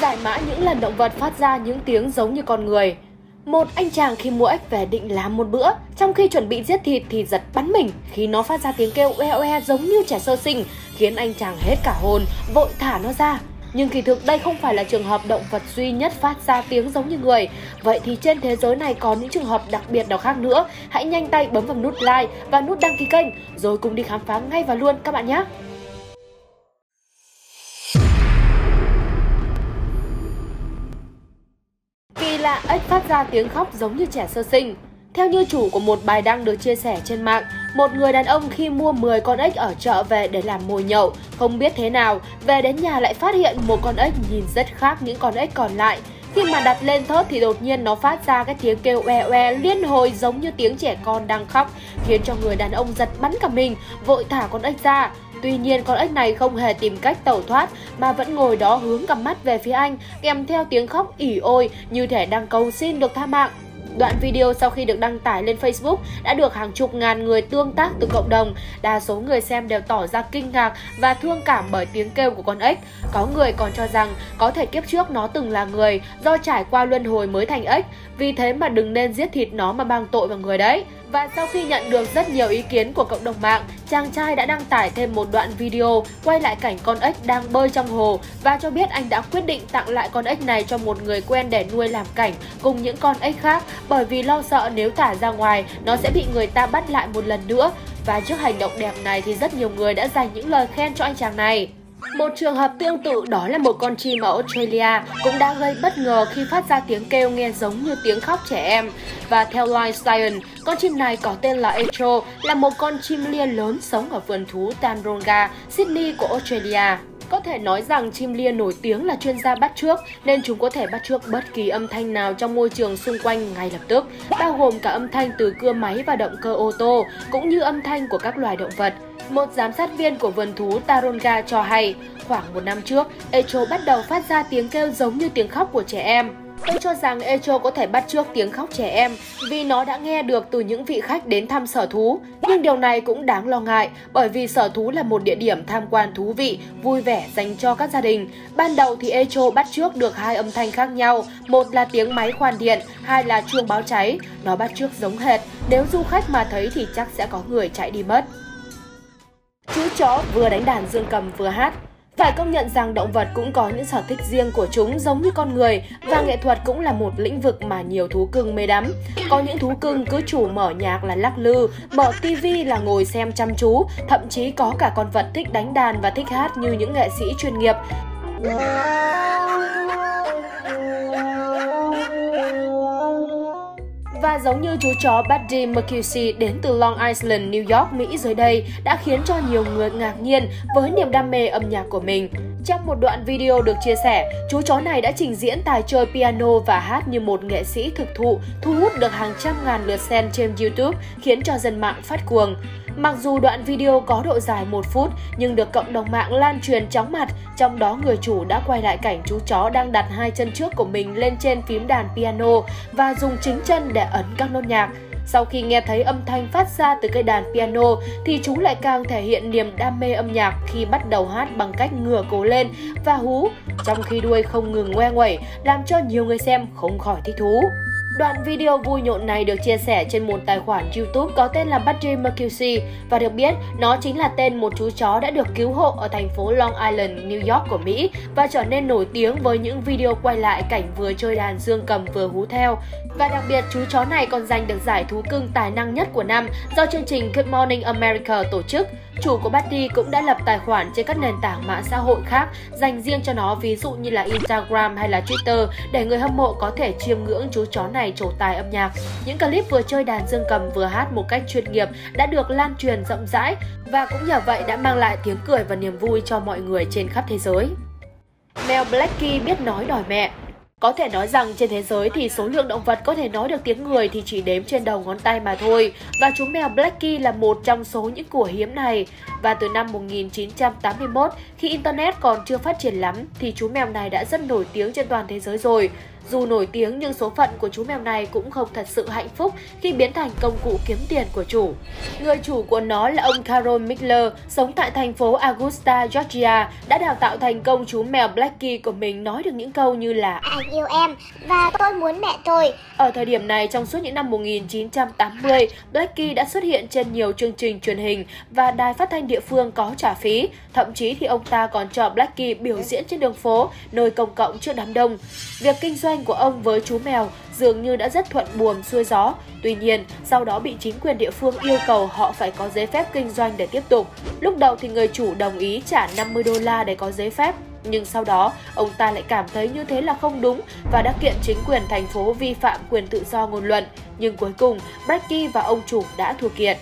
Giải mã những lần động vật phát ra những tiếng giống như con người. Một anh chàng khi mua ếch về định làm một bữa, trong khi chuẩn bị giết thịt thì giật bắn mình khi nó phát ra tiếng kêu oe oe giống như trẻ sơ sinh, khiến anh chàng hết cả hồn, vội thả nó ra. Nhưng kỳ thực đây không phải là trường hợp động vật duy nhất phát ra tiếng giống như người. Vậy thì trên thế giới này có những trường hợp đặc biệt nào khác nữa? Hãy nhanh tay bấm vào nút like và nút đăng ký kênh rồi cùng đi khám phá ngay và luôn các bạn nhé! Phát ra tiếng khóc giống như trẻ sơ sinh. Theo như chủ của một bài đăng được chia sẻ trên mạng, một người đàn ông khi mua 10 con ếch ở chợ về để làm mồi nhậu, không biết thế nào, về đến nhà lại phát hiện một con ếch nhìn rất khác những con ếch còn lại. Khi mà đặt lên thớt thì đột nhiên nó phát ra cái tiếng kêu oe oe liên hồi giống như tiếng trẻ con đang khóc, khiến cho người đàn ông giật bắn cả mình, vội thả con ếch ra. Tuy nhiên, con ếch này không hề tìm cách tẩu thoát, mà vẫn ngồi đó hướng cặp mắt về phía anh, kèm theo tiếng khóc ỉ ôi như thể đang cầu xin được tha mạng. Đoạn video sau khi được đăng tải lên Facebook đã được hàng chục ngàn người tương tác từ cộng đồng. Đa số người xem đều tỏ ra kinh ngạc và thương cảm bởi tiếng kêu của con ếch. Có người còn cho rằng có thể kiếp trước nó từng là người do trải qua luân hồi mới thành ếch. Vì thế mà đừng nên giết thịt nó mà mang tội vào người đấy. Và sau khi nhận được rất nhiều ý kiến của cộng đồng mạng, chàng trai đã đăng tải thêm một đoạn video quay lại cảnh con ếch đang bơi trong hồ và cho biết anh đã quyết định tặng lại con ếch này cho một người quen để nuôi làm cảnh cùng những con ếch khác bởi vì lo sợ nếu thả ra ngoài nó sẽ bị người ta bắt lại một lần nữa. Và trước hành động đẹp này thì rất nhiều người đã dành những lời khen cho anh chàng này. Một trường hợp tương tự đó là một con chim ở Australia cũng đã gây bất ngờ khi phát ra tiếng kêu nghe giống như tiếng khóc trẻ em. Và theo Life Science, con chim này có tên là Echo, là một con chim lia lớn sống ở vườn thú Taronga, Sydney của Australia. Có thể nói rằng chim lia nổi tiếng là chuyên gia bắt trước nên chúng có thể bắt trước bất kỳ âm thanh nào trong môi trường xung quanh ngay lập tức, bao gồm cả âm thanh từ cưa máy và động cơ ô tô, cũng như âm thanh của các loài động vật. Một giám sát viên của vườn thú Taronga cho hay, khoảng một năm trước, Echo bắt đầu phát ra tiếng kêu giống như tiếng khóc của trẻ em. Tôi cho rằng Echo có thể bắt trước tiếng khóc trẻ em vì nó đã nghe được từ những vị khách đến thăm sở thú. Nhưng điều này cũng đáng lo ngại bởi vì sở thú là một địa điểm tham quan thú vị, vui vẻ dành cho các gia đình. Ban đầu thì Echo bắt trước được hai âm thanh khác nhau, một là tiếng máy khoan điện, hai là chuông báo cháy. Nó bắt trước giống hệt, nếu du khách mà thấy thì chắc sẽ có người chạy đi mất. Chú chó vừa đánh đàn dương cầm vừa hát phải công nhận rằng động vật cũng có những sở thích riêng của chúng giống như con người và nghệ thuật cũng là một lĩnh vực mà nhiều thú cưng mê đắm. Có những thú cưng cứ chủ mở nhạc là lắc lư, mở tivi là ngồi xem chăm chú, thậm chí có cả con vật thích đánh đàn và thích hát như những nghệ sĩ chuyên nghiệp. Và giống như chú chó Buddy McCusey đến từ Long Island, New York, Mỹ dưới đây đã khiến cho nhiều người ngạc nhiên với niềm đam mê âm nhạc của mình. Trong một đoạn video được chia sẻ, chú chó này đã trình diễn tài chơi piano và hát như một nghệ sĩ thực thụ, thu hút được hàng trăm ngàn lượt xem trên YouTube, khiến cho dân mạng phát cuồng. Mặc dù đoạn video có độ dài 1 phút nhưng được cộng đồng mạng lan truyền chóng mặt, trong đó người chủ đã quay lại cảnh chú chó đang đặt hai chân trước của mình lên trên phím đàn piano và dùng chính chân để ấn các nốt nhạc. Sau khi nghe thấy âm thanh phát ra từ cây đàn piano thì chú lại càng thể hiện niềm đam mê âm nhạc khi bắt đầu hát bằng cách ngửa cổ lên và hú, trong khi đuôi không ngừng ngoe nguẩy, làm cho nhiều người xem không khỏi thích thú. Đoạn video vui nhộn này được chia sẻ trên một tài khoản YouTube có tên là Buddy McKinsey và được biết nó chính là tên một chú chó đã được cứu hộ ở thành phố Long Island, New York của Mỹ và trở nên nổi tiếng với những video quay lại cảnh vừa chơi đàn dương cầm vừa hú theo. Và đặc biệt chú chó này còn giành được giải thú cưng tài năng nhất của năm do chương trình Good Morning America tổ chức. Chủ của Buddy cũng đã lập tài khoản trên các nền tảng mạng xã hội khác, dành riêng cho nó, ví dụ như là Instagram hay là Twitter, để người hâm mộ có thể chiêm ngưỡng chú chó này trổ tài âm nhạc. Những clip vừa chơi đàn dương cầm vừa hát một cách chuyên nghiệp đã được lan truyền rộng rãi và cũng nhờ vậy đã mang lại tiếng cười và niềm vui cho mọi người trên khắp thế giới. Mèo Blackie biết nói đòi mẹ có thể nói rằng trên thế giới thì số lượng động vật có thể nói được tiếng người thì chỉ đếm trên đầu ngón tay mà thôi. Và chú mèo Blackie là một trong số những của hiếm này. Và từ năm 1981, khi Internet còn chưa phát triển lắm, thì chú mèo này đã rất nổi tiếng trên toàn thế giới rồi. Dù nổi tiếng nhưng số phận của chú mèo này cũng không thật sự hạnh phúc khi biến thành công cụ kiếm tiền của chủ. Người chủ của nó là ông Carol Miller, sống tại thành phố Augusta, Georgia, đã đào tạo thành công chú mèo Blackie của mình nói được những câu như là Anh yêu em và tôi muốn mẹ tôi. Ở thời điểm này, trong suốt những năm 1980, Blackie đã xuất hiện trên nhiều chương trình truyền hình và đài phát thanh địa phương có trả phí. Thậm chí thì ông ta còn cho Blackie biểu diễn trên đường phố, nơi công cộng trước đám đông. Việc kinh doanh của ông với chú mèo dường như đã rất thuận buồm xuôi gió. Tuy nhiên, sau đó bị chính quyền địa phương yêu cầu họ phải có giấy phép kinh doanh để tiếp tục. Lúc đầu thì người chủ đồng ý trả 50 đô la để có giấy phép, nhưng sau đó ông ta lại cảm thấy như thế là không đúng và đã kiện chính quyền thành phố vi phạm quyền tự do ngôn luận. Nhưng cuối cùng, Becky và ông chủ đã thua kiện.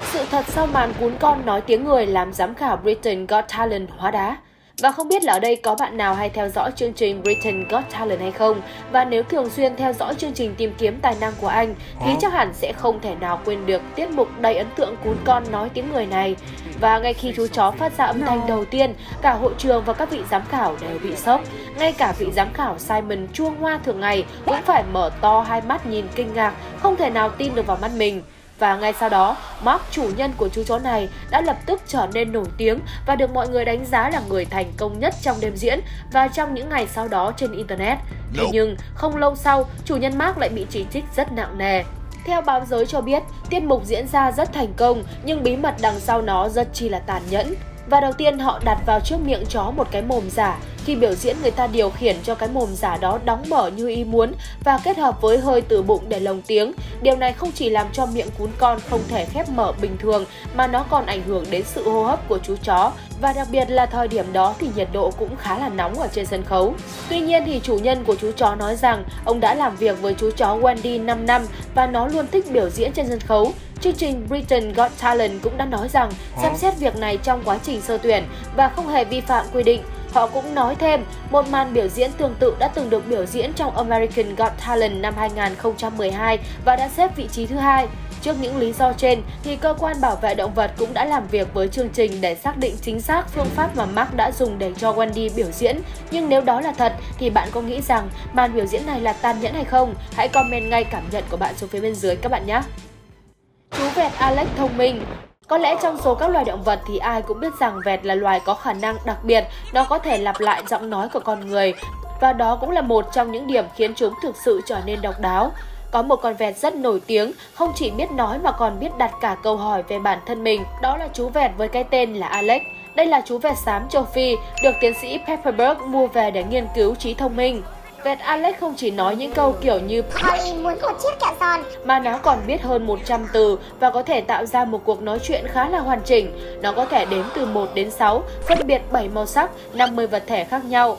Sự thật sau màn cuốn con nói tiếng người làm giám khảo Britain Got Talent hóa đá. Và không biết là ở đây có bạn nào hay theo dõi chương trình Britain Got Talent hay không? Và nếu thường xuyên theo dõi chương trình tìm kiếm tài năng của anh thì chắc hẳn sẽ không thể nào quên được tiết mục đầy ấn tượng cún con nói tiếng người này. Và ngay khi chú chó phát ra âm thanh đầu tiên, cả hội trường và các vị giám khảo đều bị sốc. Ngay cả vị giám khảo Simon chuông hoa thường ngày cũng phải mở to hai mắt nhìn kinh ngạc, không thể nào tin được vào mắt mình. Và ngay sau đó, Mark, chủ nhân của chú chó này, đã lập tức trở nên nổi tiếng và được mọi người đánh giá là người thành công nhất trong đêm diễn và trong những ngày sau đó trên Internet. Thế nhưng, không lâu sau, chủ nhân Mark lại bị chỉ trích rất nặng nề. Theo báo giới cho biết, tiết mục diễn ra rất thành công nhưng bí mật đằng sau nó rất chi là tàn nhẫn. Và đầu tiên họ đặt vào trước miệng chó một cái mồm giả. Khi biểu diễn, người ta điều khiển cho cái mồm giả đó đóng mở như ý muốn và kết hợp với hơi từ bụng để lồng tiếng. Điều này không chỉ làm cho miệng cún con không thể khép mở bình thường, mà nó còn ảnh hưởng đến sự hô hấp của chú chó. Và đặc biệt là thời điểm đó thì nhiệt độ cũng khá là nóng ở trên sân khấu. Tuy nhiên thì chủ nhân của chú chó nói rằng ông đã làm việc với chú chó Wendy 5 năm và nó luôn thích biểu diễn trên sân khấu. Chương trình Britain Got Talent cũng đã nói rằng xem xét việc này trong quá trình sơ tuyển và không hề vi phạm quy định. Họ cũng nói thêm, một màn biểu diễn tương tự đã từng được biểu diễn trong American Got Talent năm 2012 và đã xếp vị trí thứ hai. Trước những lý do trên, thì cơ quan bảo vệ động vật cũng đã làm việc với chương trình để xác định chính xác phương pháp mà Mark đã dùng để cho Wendy biểu diễn. Nhưng nếu đó là thật, thì bạn có nghĩ rằng màn biểu diễn này là tàn nhẫn hay không? Hãy comment ngay cảm nhận của bạn xuống phía bên dưới các bạn nhé! Chú vẹt Alex thông minh có lẽ trong số các loài động vật thì ai cũng biết rằng vẹt là loài có khả năng đặc biệt, nó có thể lặp lại giọng nói của con người và đó cũng là một trong những điểm khiến chúng thực sự trở nên độc đáo. Có một con vẹt rất nổi tiếng, không chỉ biết nói mà còn biết đặt cả câu hỏi về bản thân mình, đó là chú vẹt với cái tên là Alex. Đây là chú vẹt xám châu Phi, được tiến sĩ Pepperberg mua về để nghiên cứu trí thông minh. Vẹt Alex không chỉ nói những câu kiểu như Polly muốn một chiếc kẹo giòn mà nó còn biết hơn 100 từ và có thể tạo ra một cuộc nói chuyện khá là hoàn chỉnh. Nó có thể đếm từ 1 đến 6, phân biệt 7 màu sắc, 50 vật thể khác nhau.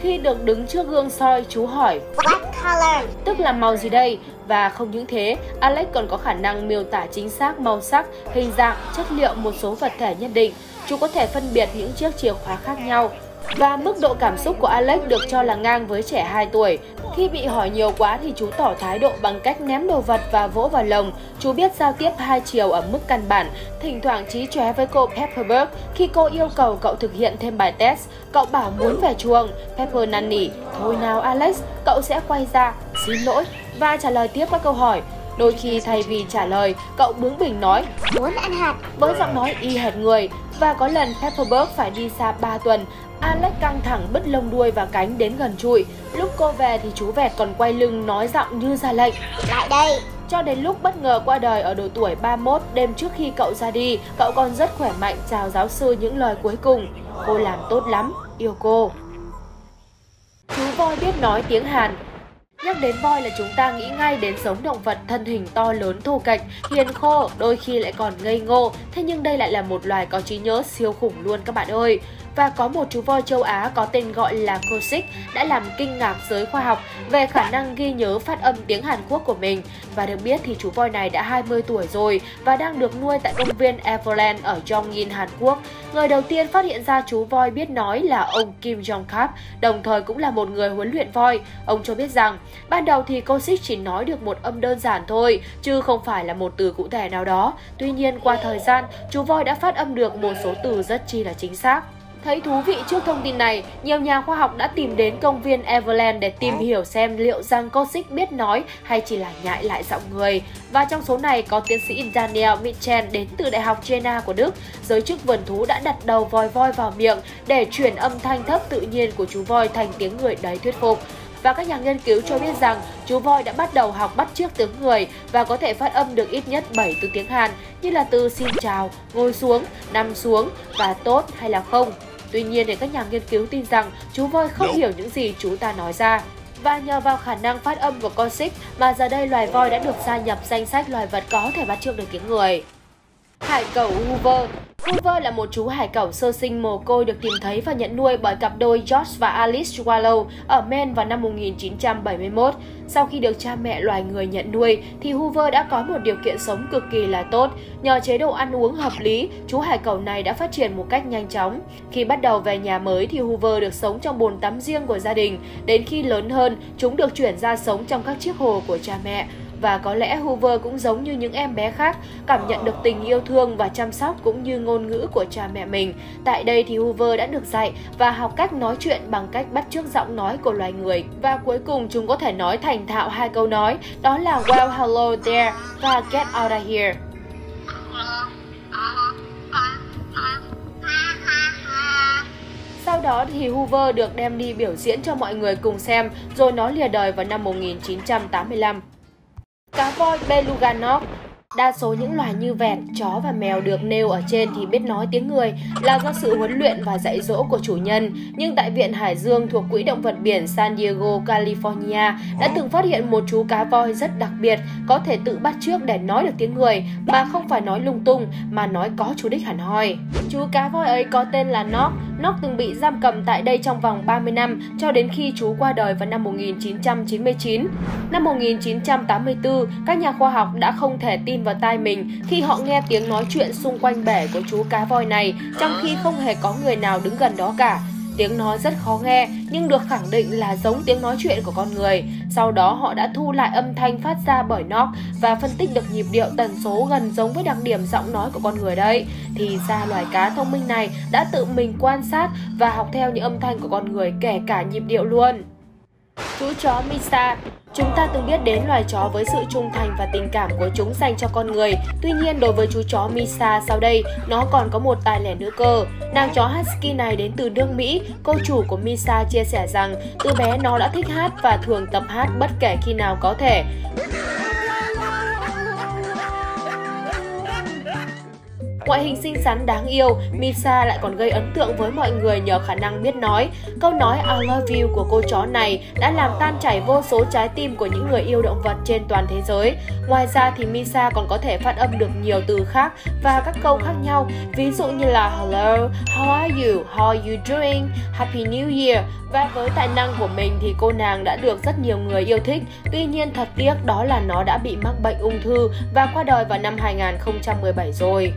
Khi được đứng trước gương soi, chú hỏi What color? Tức là màu gì đây? Và không những thế, Alex còn có khả năng miêu tả chính xác màu sắc, hình dạng, chất liệu một số vật thể nhất định. Chú có thể phân biệt những chiếc chìa khóa khác nhau. Và mức độ cảm xúc của Alex được cho là ngang với trẻ 2 tuổi. Khi bị hỏi nhiều quá thì chú tỏ thái độ bằng cách ném đồ vật và vỗ vào lồng. Chú biết giao tiếp hai chiều ở mức căn bản, thỉnh thoảng trí chóe với cô Pepperberg khi cô yêu cầu cậu thực hiện thêm bài test. Cậu bảo muốn về chuồng. Pepper năn nỉ, thôi nào Alex, cậu sẽ quay ra, xin lỗi và trả lời tiếp các câu hỏi. Đôi khi thay vì trả lời, cậu bướng bỉnh nói Muốn ăn hạt với giọng nói y hệt người và có lần Pepperberg phải đi xa 3 tuần. Alex căng thẳng bứt lông đuôi và cánh đến gần trụi. Lúc cô về thì chú vẹt còn quay lưng nói giọng như ra lệnh. Lại đây Cho đến lúc bất ngờ qua đời ở độ tuổi 31 đêm trước khi cậu ra đi, cậu còn rất khỏe mạnh chào giáo sư những lời cuối cùng. Cô làm tốt lắm, yêu cô. Chú voi biết nói tiếng Hàn, Nhắc đến voi là chúng ta nghĩ ngay đến giống động vật thân hình to lớn thô kệch, hiền khô, đôi khi lại còn ngây ngô. Thế nhưng đây lại là một loài có trí nhớ siêu khủng luôn các bạn ơi và có một chú voi châu Á có tên gọi là Kosik đã làm kinh ngạc giới khoa học về khả năng ghi nhớ phát âm tiếng Hàn Quốc của mình. Và được biết thì chú voi này đã 20 tuổi rồi và đang được nuôi tại công viên Everland ở Jongin, Hàn Quốc. Người đầu tiên phát hiện ra chú voi biết nói là ông Kim Jong-kap, đồng thời cũng là một người huấn luyện voi. Ông cho biết rằng, ban đầu thì Kosik chỉ nói được một âm đơn giản thôi, chứ không phải là một từ cụ thể nào đó. Tuy nhiên, qua thời gian, chú voi đã phát âm được một số từ rất chi là chính xác. Thấy thú vị trước thông tin này, nhiều nhà khoa học đã tìm đến công viên Everland để tìm hiểu xem liệu rằng Kosik biết nói hay chỉ là nhại lại giọng người. Và trong số này có tiến sĩ Daniel Mitchell đến từ Đại học Jena của Đức. Giới chức vườn thú đã đặt đầu voi voi vào miệng để chuyển âm thanh thấp tự nhiên của chú voi thành tiếng người đầy thuyết phục và các nhà nghiên cứu cho biết rằng chú voi đã bắt đầu học bắt chước tiếng người và có thể phát âm được ít nhất 7 từ tiếng Hàn như là từ xin chào, ngồi xuống, nằm xuống và tốt hay là không. Tuy nhiên thì các nhà nghiên cứu tin rằng chú voi không hiểu những gì chú ta nói ra. Và nhờ vào khả năng phát âm của con xích mà giờ đây loài voi đã được gia nhập danh sách loài vật có thể bắt chước được tiếng người. Hải cẩu Hoover Hoover là một chú hải cẩu sơ sinh mồ côi được tìm thấy và nhận nuôi bởi cặp đôi George và Alice Swallow ở Maine vào năm 1971. Sau khi được cha mẹ loài người nhận nuôi, thì Hoover đã có một điều kiện sống cực kỳ là tốt. Nhờ chế độ ăn uống hợp lý, chú hải cẩu này đã phát triển một cách nhanh chóng. Khi bắt đầu về nhà mới thì Hoover được sống trong bồn tắm riêng của gia đình. Đến khi lớn hơn, chúng được chuyển ra sống trong các chiếc hồ của cha mẹ và có lẽ Hoover cũng giống như những em bé khác, cảm nhận được tình yêu thương và chăm sóc cũng như ngôn ngữ của cha mẹ mình. Tại đây thì Hoover đã được dạy và học cách nói chuyện bằng cách bắt chước giọng nói của loài người. Và cuối cùng chúng có thể nói thành thạo hai câu nói, đó là Well hello there và Get out of here. Sau đó thì Hoover được đem đi biểu diễn cho mọi người cùng xem, rồi nó lìa đời vào năm 1985. Cá voi beluga Beluganok Đa số những loài như vẹt, chó và mèo được nêu ở trên thì biết nói tiếng người là do sự huấn luyện và dạy dỗ của chủ nhân. Nhưng tại Viện Hải Dương thuộc Quỹ động vật biển San Diego, California đã từng phát hiện một chú cá voi rất đặc biệt có thể tự bắt trước để nói được tiếng người mà không phải nói lung tung mà nói có chủ đích hẳn hoi. Chú cá voi ấy có tên là Nock. Nock từng bị giam cầm tại đây trong vòng 30 năm cho đến khi chú qua đời vào năm 1999. Năm 1984, các nhà khoa học đã không thể tin tin vào tai mình khi họ nghe tiếng nói chuyện xung quanh bể của chú cá voi này, trong khi không hề có người nào đứng gần đó cả. Tiếng nói rất khó nghe, nhưng được khẳng định là giống tiếng nói chuyện của con người. Sau đó, họ đã thu lại âm thanh phát ra bởi nó và phân tích được nhịp điệu tần số gần giống với đặc điểm giọng nói của con người đấy. Thì ra loài cá thông minh này đã tự mình quan sát và học theo những âm thanh của con người kể cả nhịp điệu luôn. Chú chó Misa Chúng ta từng biết đến loài chó với sự trung thành và tình cảm của chúng dành cho con người. Tuy nhiên, đối với chú chó Misa sau đây, nó còn có một tài lẻ nữa cơ. Nàng chó Husky này đến từ nước Mỹ. Cô chủ của Misa chia sẻ rằng từ bé nó đã thích hát và thường tập hát bất kể khi nào có thể. Ngoại hình xinh xắn đáng yêu, Misa lại còn gây ấn tượng với mọi người nhờ khả năng biết nói. Câu nói I love you của cô chó này đã làm tan chảy vô số trái tim của những người yêu động vật trên toàn thế giới. Ngoài ra thì Misa còn có thể phát âm được nhiều từ khác và các câu khác nhau, ví dụ như là Hello, how are you, how are you doing, Happy New Year. Và với tài năng của mình thì cô nàng đã được rất nhiều người yêu thích. Tuy nhiên thật tiếc đó là nó đã bị mắc bệnh ung thư và qua đời vào năm 2017 rồi.